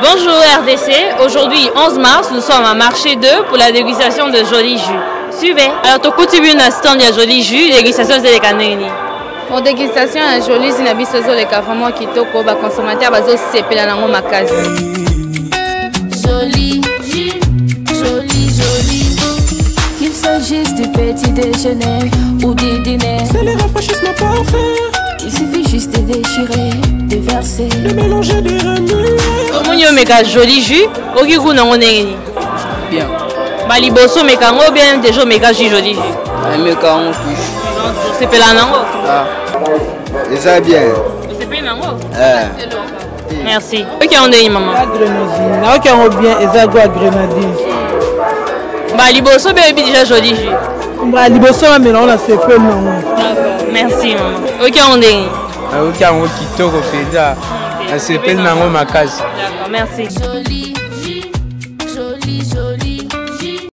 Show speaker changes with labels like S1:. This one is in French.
S1: Bonjour RDC, aujourd'hui 11 mars, nous sommes à marché 2 pour la dégustation de Joli Jus. Suivez. Alors tokuti na stand ya Joli Jus, dégustation ezaleka ndenge
S2: Pour dégustation ya Joli Jus na biso ezoleka vraiment kitoko baconsommateur bazosepela nango makasi.
S3: Joli Jus, joli joli. Qu'il s'agisse du petit déjeuner ou du dîner.
S4: C'est le rafraîchissement parfait.
S3: Il suffit juste de déchirer, de verser.
S4: De mélanger, de remuer.
S1: omoni omeka Joli Jus oki kuna yango ndenge nini?
S5: Bien.
S1: Baliboso omeka yango bien deja omeka jus Joli Jus?
S5: Ameka yango kushe
S1: osepela nango?
S6: Eza bien.
S1: Osepeli nango?
S6: Eh.
S1: merci. Oki yango ndenge mama?
S4: Grenadine. nayoki yango bien eza go ya grenadine.
S1: Baliboso obeyebi deja Joli Jus?
S4: Ba liboso bamelango na sepele nango.
S1: Merci mama. Oki yango ndenge
S7: nayoki yango kitoko mpenza. Nasepeli nango makasi.
S1: Merci.
S3: Joli Jus, joli joli.